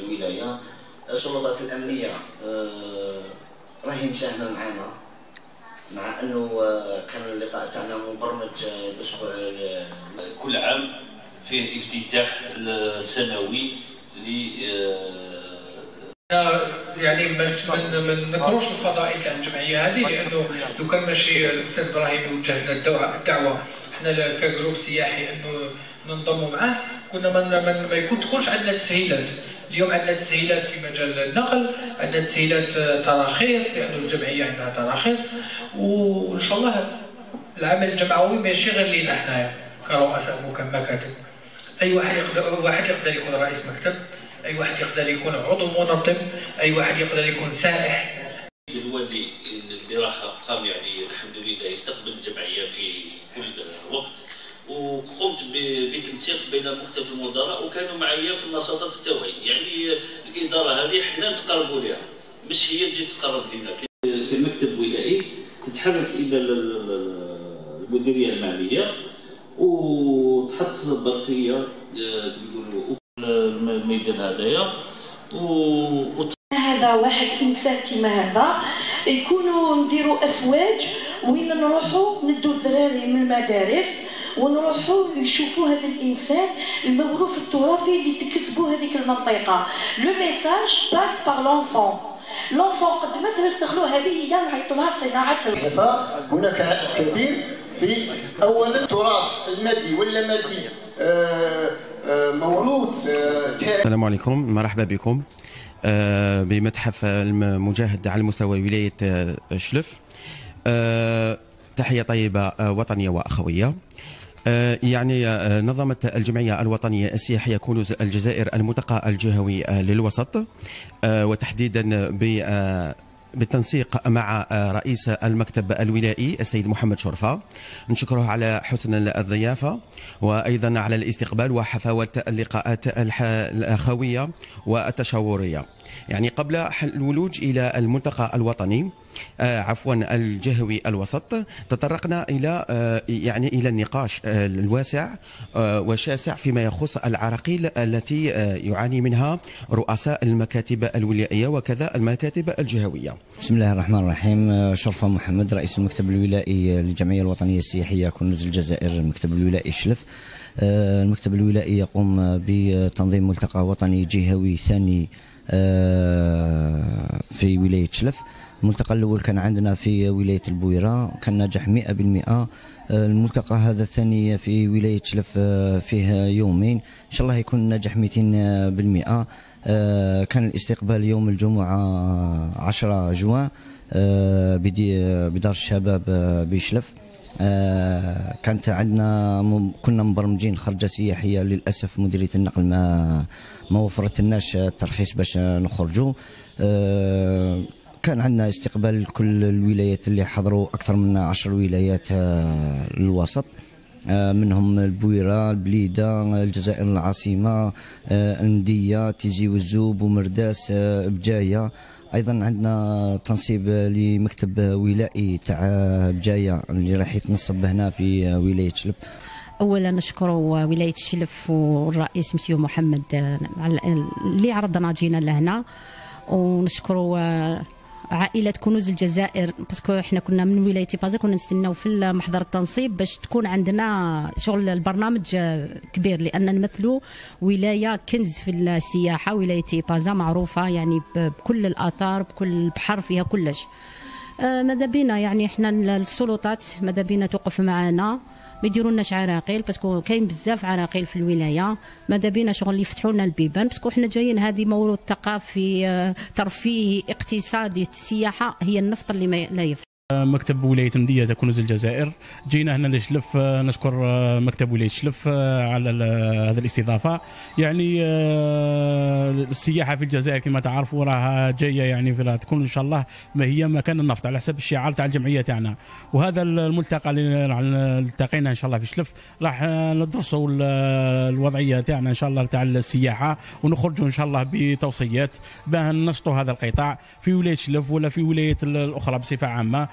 الولاية السلطات الأمنية آه، راهي مساهمه معنا مع أنه آه، كان اللقاء تاعنا مبرمج آه، الأسبوع ال- كل عام فيه افتتاح السنوي ل يعني ما نذكروش الفضائل تاع الجمعية هذه لأنه لو كان ماشي الأستاذ إبراهيم يوجه لنا الدعوة إحنا كجروب سياحي إنه ننضموا معاه كنا ما يكون تكونش عندنا تسهيلات. اليوم عندنا تسهيلات في مجال النقل عندنا تسهيلات آه، تراخيص لأنه الجمعية عندها تراخيص وإن شاء الله العمل الجمعوي ماشي غير لينا حنايا كرؤساء مكاتب. أي واحد يقدر واحد يقدر يكون رئيس مكتب أي واحد يقدر يكون عضو منظم أي واحد يقدر يكون سائح. الوالي اللي راح قام يعني الحمد لله يستقبل الجمعية في كل ب- بتنسيق بين مختلف المدراء وكانوا معايا في النشاطات التوعية. يعني الإدارة هذه حنا نتقربوا لها مش هي تجي تقرب لنا كمكتب ولائي تتحرك إلى ال- ال- ال- المديرية الماليه وتحط برقية آه، كما يقولوا في الميدان هذايا. و هذا واحد إنسان كيما هذا يكونوا نديروا أفواج وين نروحوا ندوا الدراري من المدارس ونروحوا يشوفوا هذا الإنسان الموروث التراثي اللي تكسبوا هذيك المنطقة. le message passe par l'enfant l'enfant قد ما ترسخلوا هذه هي نعيطوا لها صناعة. هناك عائد كبير في اولا التراث المادي ولا مادي. آه، آه، موروث آه، السلام عليكم مرحبا بكم. بمتحف المجاهد على مستوى ولاية آه، شلف. تحية طيبة آه، وطنية وأخوية. آه، يعني آه، نظمت الجمعية الوطنية السياحية كنوز الجزائر الملتقى الجهوي آه، للوسط آه، وتحديدا ب آه، بالتنسيق مع آه، رئيس المكتب الولائي السيد محمد شرفة. نشكره على حسن الضيافة وأيضا على الاستقبال وحفاوة اللقاءات الأخوية والتشاورية. يعني قبل الولوج إلى الملتقى الوطني آه، عفوا الجهوي الوسط. تطرقنا إلى آه، يعني إلى النقاش آه، الواسع آه، والشاسع فيما يخص العراقيل التي آه، يعاني منها رؤساء المكاتب الولائية وكذا المكاتب الجهوية. بسم الله الرحمن الرحيم. آه، شرفة محمد رئيس المكتب الولائي للجمعية الوطنية السياحية كنوز الجزائر المكتب الولائي شلف. آه، المكتب الولائي يقوم آه، بتنظيم ملتقى وطني جهوي ثاني آه، في ولاية شلف. الملتقى الأول كان عندنا في ولاية البويرة كان نجح 100% آه، الملتقى هذا الثاني في ولاية شلف آه، فيه يومين. إن شاء الله يكون نجح 200% آه، كان الاستقبال يوم الجمعة 10 جوان آه، آه، بدار الشباب آه، بشلف. آه، كانت عندنا م- كنا مبرمجين خرجة سياحية للأسف مديرية النقل ما ما وفرت لناش الترخيص باش نخرجوا آه، كان عندنا استقبال كل الولايات اللي حضروا أكثر من عشر ولايات آه، للوسط. آه، منهم البويرة البليدة الجزائر العاصمة آه، أندية تيزي والزوب ومرداس آه، بجاية. أيضا عندنا تنصيب لمكتب ولائي تاع بجاية اللي راح يتنصب هنا في ولاية شلف اولا نشكر ولاية الشلف والرئيس مسيو محمد آه، اللي عرضنا جينا لهنا. ونشكر عائلة كنوز الجزائر. باسكو إحنا كنا من ولاية بازا كنا نستناو في محضر التنصيب باش تكون عندنا شغل البرنامج كبير لأن نمثلوا ولاية كنز في السياحة ولاية بازا معروفة يعني بكل الآثار بكل البحر فيها كلش. آه، ماذا بينا؟ يعني إحنا السلطات ماذا بينا توقف معنا ما يديروا لناش عراقيل parce que كاين بزاف عراقيل في الولاية. ماذا بينا شغل يفتحوا لنا البيبان؟ parce que إحنا جايين هذه موروث ثقافي آه، ترفيهي اقتصادي السياحة هي النفط اللي ما لا يفتح مكتب ولاية نديه كنوز الجزائر. جينا هنا لشلف نشكر آه، مكتب ولاية شلف آه، على هذه الاستضافة. يعني آه، السياحة في الجزائر كما تعرفوا راها جاية يعني في تكون إن شاء الله ما هي مكان النفط على حسب الشعار تاع الجمعية تاعنا. وهذا الملتقى اللي التقينا إن شاء الله في شلف. راح ندرسوا ال- الوضعية تاعنا إن شاء الله تاع السياحة ونخرجوا إن شاء الله بتوصيات. باه ننشطوا هذا القطاع في ولاية شلف ولا في ولاية الأخرى بصفة عامة.